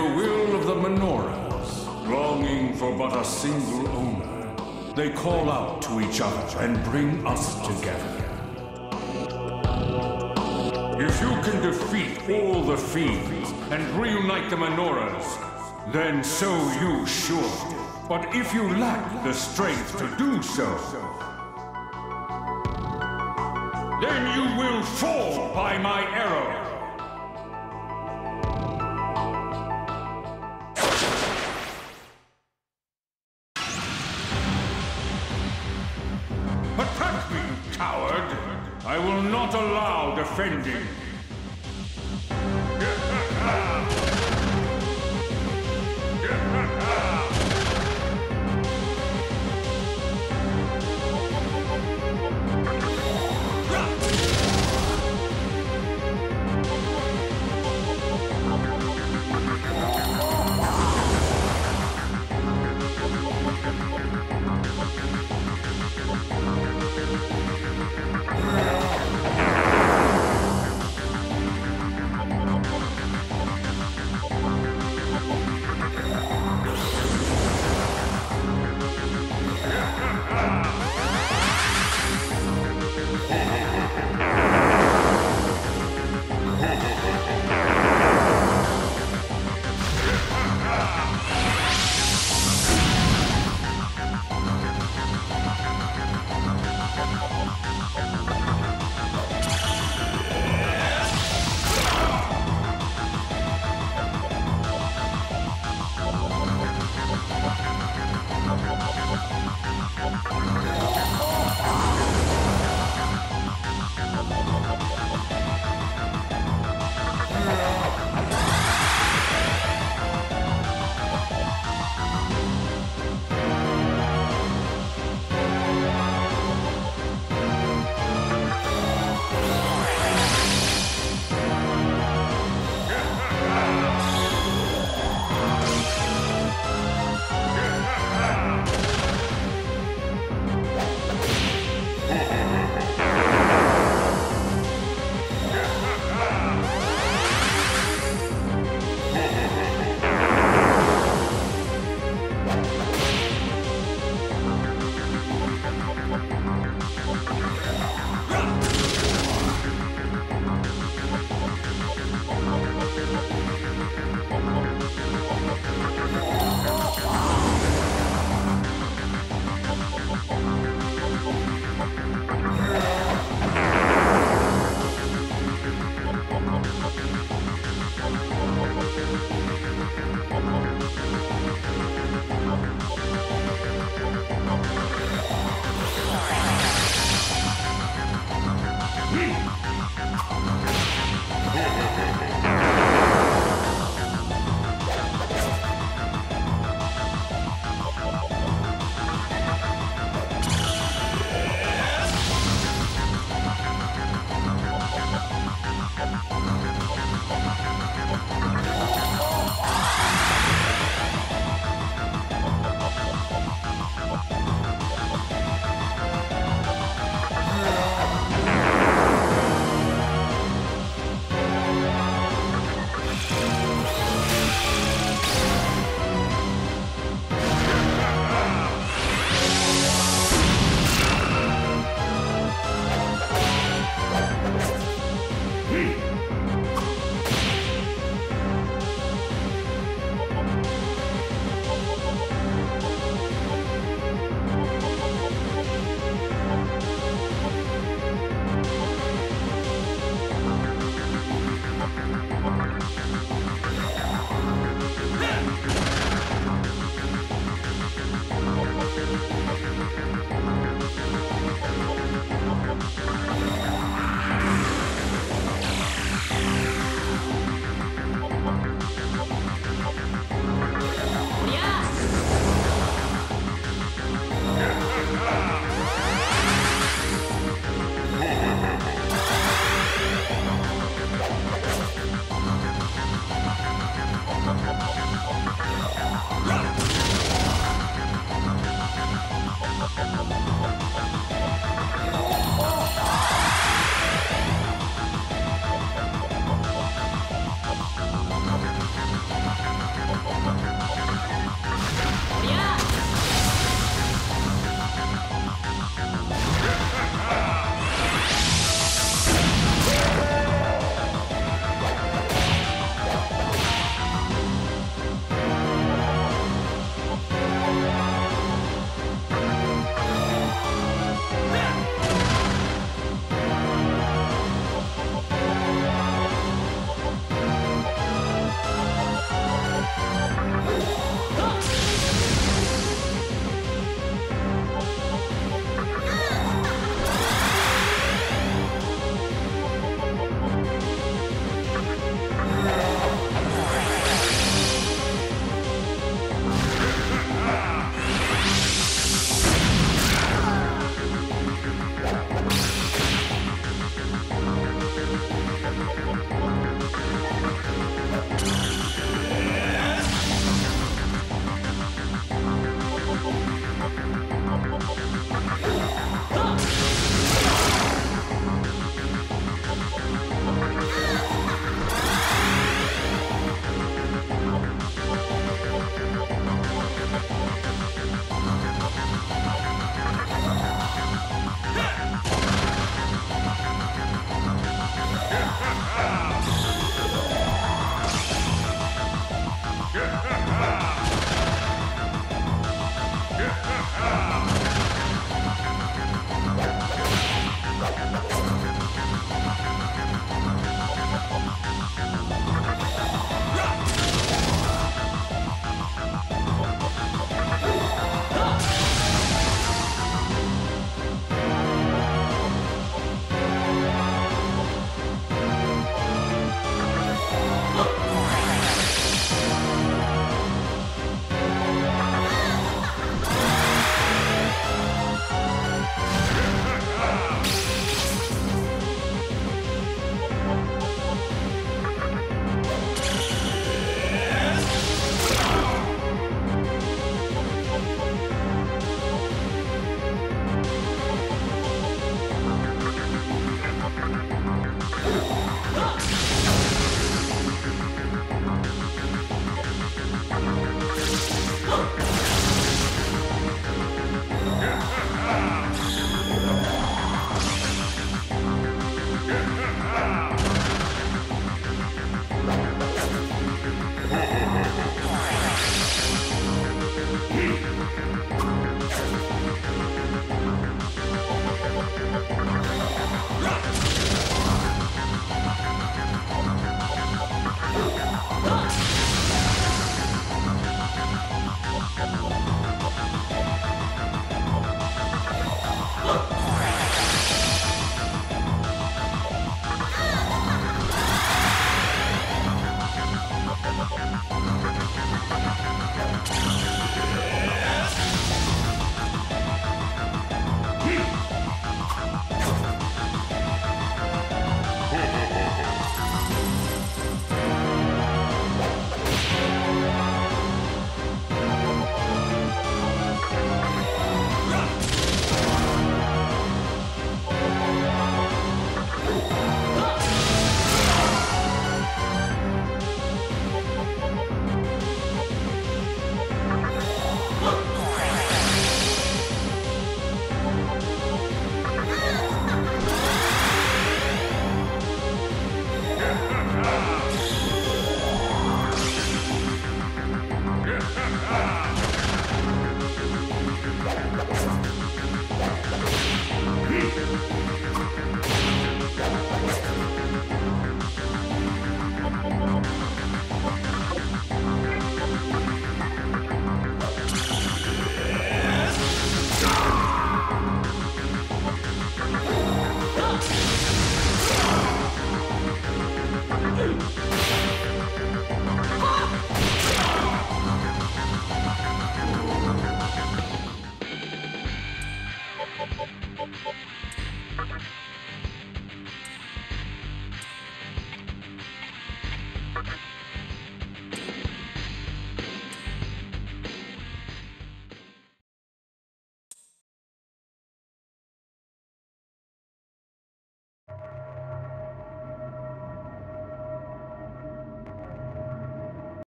the will of the menorahs, longing for but a single owner, they call out to each other and bring us together. If you can defeat all the fiends and reunite the menorahs, then so you should. But if you lack the strength to do so, then you will fall by my arrow. Coward! I will not allow defending. Ha!